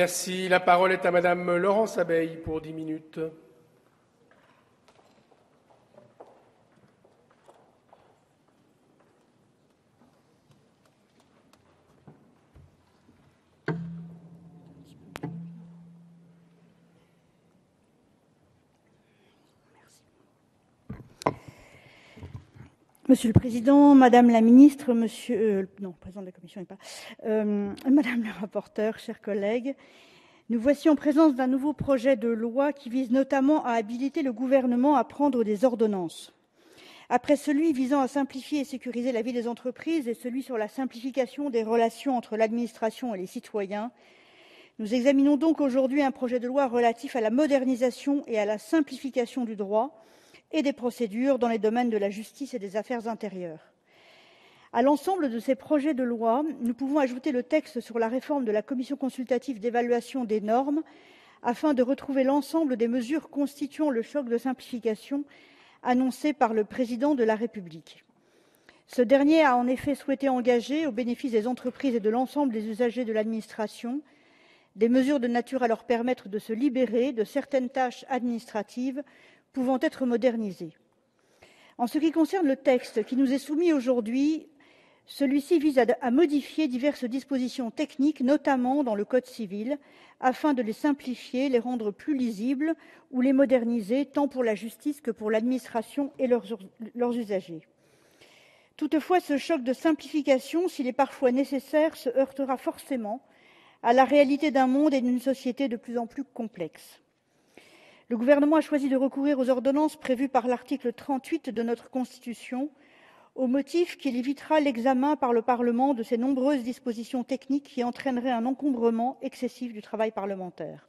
Merci. La parole est à Madame Laurence Abeille pour dix minutes. Monsieur le Président, Madame la Ministre, Monsieur, euh, non, Président de la Commission, pas, euh, Madame la rapporteure, chers collègues, nous voici en présence d'un nouveau projet de loi qui vise notamment à habiliter le gouvernement à prendre des ordonnances. Après celui visant à simplifier et sécuriser la vie des entreprises et celui sur la simplification des relations entre l'administration et les citoyens, nous examinons donc aujourd'hui un projet de loi relatif à la modernisation et à la simplification du droit et des procédures dans les domaines de la justice et des affaires intérieures. À l'ensemble de ces projets de loi, nous pouvons ajouter le texte sur la réforme de la commission consultative d'évaluation des normes afin de retrouver l'ensemble des mesures constituant le choc de simplification annoncé par le président de la République. Ce dernier a en effet souhaité engager, au bénéfice des entreprises et de l'ensemble des usagers de l'administration, des mesures de nature à leur permettre de se libérer de certaines tâches administratives pouvant être modernisés. En ce qui concerne le texte qui nous est soumis aujourd'hui, celui-ci vise à, modifier diverses dispositions techniques, notamment dans le Code civil, afin de les simplifier, les rendre plus lisibles ou les moderniser, tant pour la justice que pour l'administration et leurs, leurs usagers. Toutefois, ce choc de simplification, s'il est parfois nécessaire, se heurtera forcément à la réalité d'un monde et d'une société de plus en plus complexes. Le Gouvernement a choisi de recourir aux ordonnances prévues par l'article 38 de notre Constitution, au motif qu'il évitera l'examen par le Parlement de ces nombreuses dispositions techniques qui entraîneraient un encombrement excessif du travail parlementaire.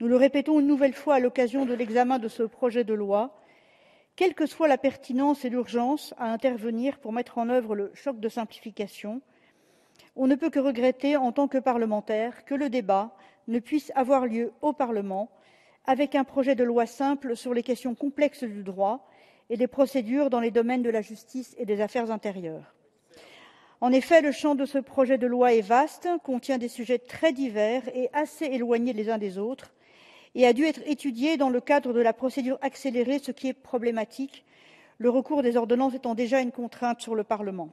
Nous le répétons une nouvelle fois à l'occasion de l'examen de ce projet de loi, quelle que soit la pertinence et l'urgence à intervenir pour mettre en œuvre le choc de simplification, on ne peut que regretter, en tant que parlementaire, que le débat ne puisse avoir lieu au Parlement avec un projet de loi simple sur les questions complexes du droit et des procédures dans les domaines de la justice et des affaires intérieures. En effet, le champ de ce projet de loi est vaste, contient des sujets très divers et assez éloignés les uns des autres, et a dû être étudié dans le cadre de la procédure accélérée, ce qui est problématique, le recours des ordonnances étant déjà une contrainte sur le Parlement.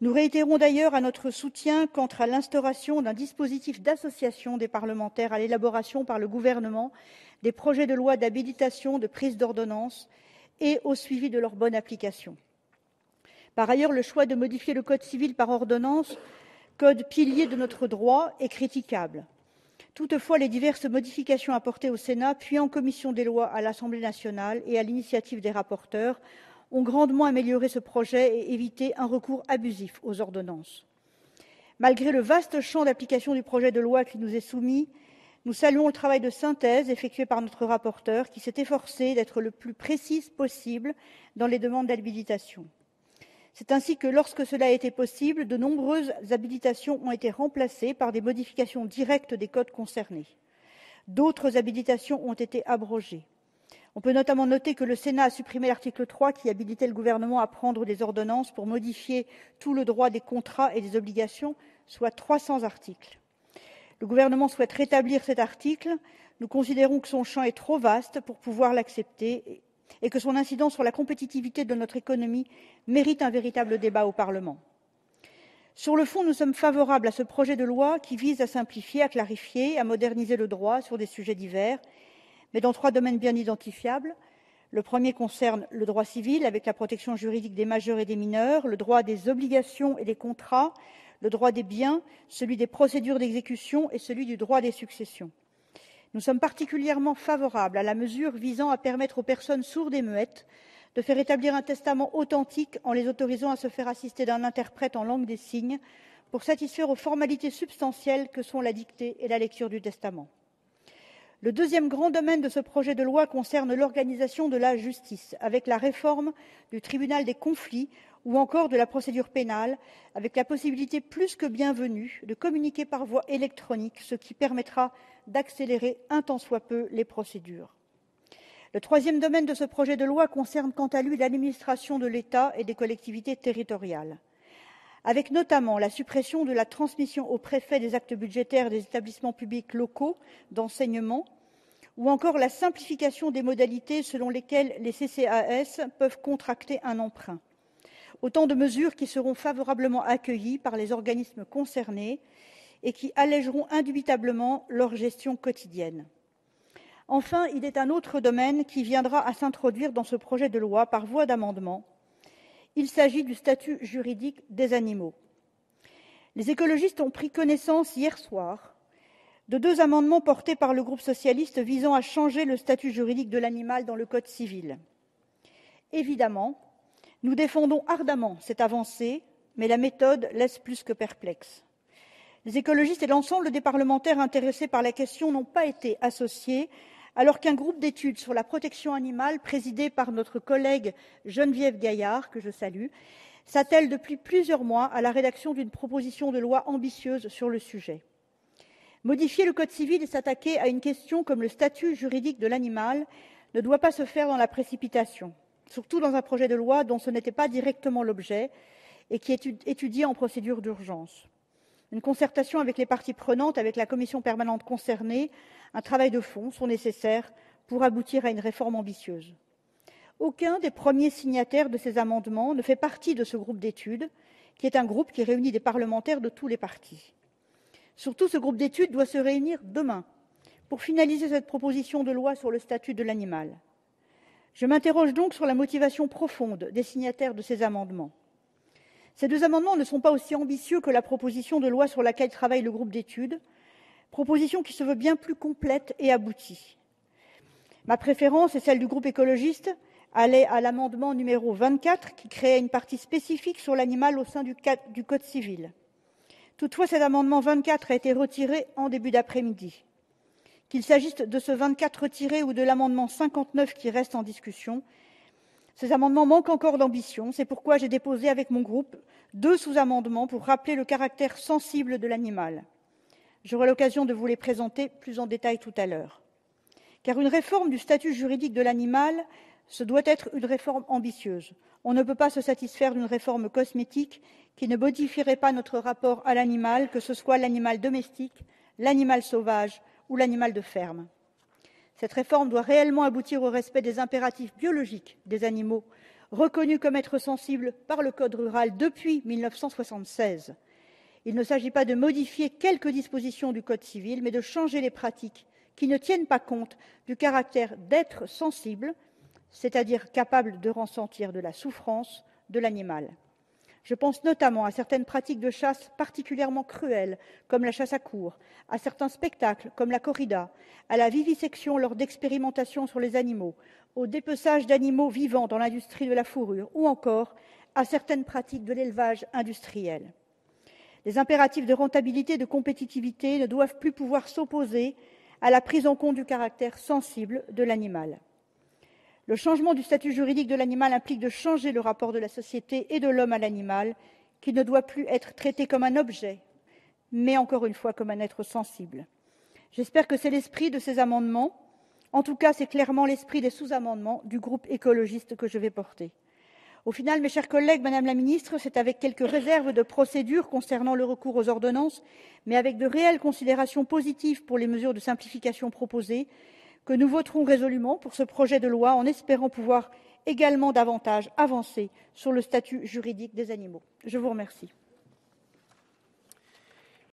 Nous réitérons d'ailleurs notre soutien quant à l'instauration d'un dispositif d'association des parlementaires à l'élaboration par le Gouvernement des projets de loi d'habilitation de prise d'ordonnance et au suivi de leur bonne application. Par ailleurs, le choix de modifier le Code civil par ordonnance, code pilier de notre droit, est critiquable. Toutefois, les diverses modifications apportées au Sénat, puis en commission des lois à l'Assemblée nationale et à l'initiative des rapporteurs, ont grandement amélioré ce projet et évité un recours abusif aux ordonnances. Malgré le vaste champ d'application du projet de loi qui nous est soumis, nous saluons le travail de synthèse effectué par notre rapporteur qui s'est efforcé d'être le plus précise possible dans les demandes d'habilitation. C'est ainsi que, lorsque cela a été possible, de nombreuses habilitations ont été remplacées par des modifications directes des codes concernés. D'autres habilitations ont été abrogées. On peut notamment noter que le Sénat a supprimé l'article 3 qui habilitait le gouvernement à prendre des ordonnances pour modifier tout le droit des contrats et des obligations, soit 300 articles. Le gouvernement souhaite rétablir cet article. Nous considérons que son champ est trop vaste pour pouvoir l'accepter et que son incidence sur la compétitivité de notre économie mérite un véritable débat au Parlement. Sur le fond, nous sommes favorables à ce projet de loi qui vise à simplifier, à clarifier, à moderniser le droit sur des sujets divers mais dans trois domaines bien identifiables. Le premier concerne le droit civil, avec la protection juridique des majeurs et des mineurs, le droit des obligations et des contrats, le droit des biens, celui des procédures d'exécution et celui du droit des successions. Nous sommes particulièrement favorables à la mesure visant à permettre aux personnes sourdes et muettes de faire établir un testament authentique en les autorisant à se faire assister d'un interprète en langue des signes pour satisfaire aux formalités substantielles que sont la dictée et la lecture du testament. Le deuxième grand domaine de ce projet de loi concerne l'organisation de la justice, avec la réforme du tribunal des conflits ou encore de la procédure pénale, avec la possibilité plus que bienvenue de communiquer par voie électronique, ce qui permettra d'accélérer un tant soit peu les procédures. Le troisième domaine de ce projet de loi concerne quant à lui l'administration de l'État et des collectivités territoriales. Avec notamment la suppression de la transmission au préfet des actes budgétaires des établissements publics locaux d'enseignement ou encore la simplification des modalités selon lesquelles les CCAS peuvent contracter un emprunt. Autant de mesures qui seront favorablement accueillies par les organismes concernés et qui allégeront indubitablement leur gestion quotidienne. Enfin, il est un autre domaine qui viendra à s'introduire dans ce projet de loi par voie d'amendement. Il s'agit du statut juridique des animaux. Les écologistes ont pris connaissance hier soir de deux amendements portés par le groupe socialiste visant à changer le statut juridique de l'animal dans le Code civil. Évidemment, nous défendons ardemment cette avancée, mais la méthode laisse plus que perplexe. Les écologistes et l'ensemble des parlementaires intéressés par la question n'ont pas été associés alors qu'un groupe d'études sur la protection animale, présidé par notre collègue Geneviève Gaillard, que je salue, s'attelle depuis plusieurs mois à la rédaction d'une proposition de loi ambitieuse sur le sujet. Modifier le Code civil et s'attaquer à une question comme le statut juridique de l'animal ne doit pas se faire dans la précipitation, surtout dans un projet de loi dont ce n'était pas directement l'objet et qui est étudié en procédure d'urgence. Une concertation avec les parties prenantes, avec la commission permanente concernée, un travail de fond sont nécessaires pour aboutir à une réforme ambitieuse. Aucun des premiers signataires de ces amendements ne fait partie de ce groupe d'études, qui est un groupe qui réunit des parlementaires de tous les partis. Surtout, ce groupe d'études doit se réunir demain pour finaliser cette proposition de loi sur le statut de l'animal. Je m'interroge donc sur la motivation profonde des signataires de ces amendements. Ces deux amendements ne sont pas aussi ambitieux que la proposition de loi sur laquelle travaille le groupe d'études, proposition qui se veut bien plus complète et aboutie. Ma préférence et celle du groupe écologiste allait à l'amendement numéro 24 qui créait une partie spécifique sur l'animal au sein du, du Code civil. Toutefois, cet amendement 24 a été retiré en début d'après-midi. Qu'il s'agisse de ce 24 retiré ou de l'amendement 59 qui reste en discussion, ces amendements manquent encore d'ambition. C'est pourquoi j'ai déposé avec mon groupe deux sous-amendements pour rappeler le caractère sensible de l'animal. J'aurai l'occasion de vous les présenter plus en détail tout à l'heure. Car une réforme du statut juridique de l'animal, ce doit être une réforme ambitieuse. On ne peut pas se satisfaire d'une réforme cosmétique qui ne modifierait pas notre rapport à l'animal, que ce soit l'animal domestique, l'animal sauvage ou l'animal de ferme. Cette réforme doit réellement aboutir au respect des impératifs biologiques des animaux, reconnus comme êtres sensibles par le Code rural depuis 1976. Il ne s'agit pas de modifier quelques dispositions du Code civil, mais de changer les pratiques qui ne tiennent pas compte du caractère d'être sensible, c'est-à-dire capable de ressentir de la souffrance de l'animal. Je pense notamment à certaines pratiques de chasse particulièrement cruelles, comme la chasse à cour, à certains spectacles, comme la corrida, à la vivisection lors d'expérimentations sur les animaux, au dépeçage d'animaux vivants dans l'industrie de la fourrure, ou encore à certaines pratiques de l'élevage industriel. Les impératifs de rentabilité et de compétitivité ne doivent plus pouvoir s'opposer à la prise en compte du caractère sensible de l'animal. Le changement du statut juridique de l'animal implique de changer le rapport de la société et de l'homme à l'animal, qui ne doit plus être traité comme un objet, mais encore une fois comme un être sensible. J'espère que c'est l'esprit de ces amendements. En tout cas, c'est clairement l'esprit des sous-amendements du groupe écologiste que je vais porter. Au final, mes chers collègues, Madame la Ministre, c'est avec quelques réserves de procédure concernant le recours aux ordonnances, mais avec de réelles considérations positives pour les mesures de simplification proposées, que nous voterons résolument pour ce projet de loi en espérant pouvoir également davantage avancer sur le statut juridique des animaux. Je vous remercie.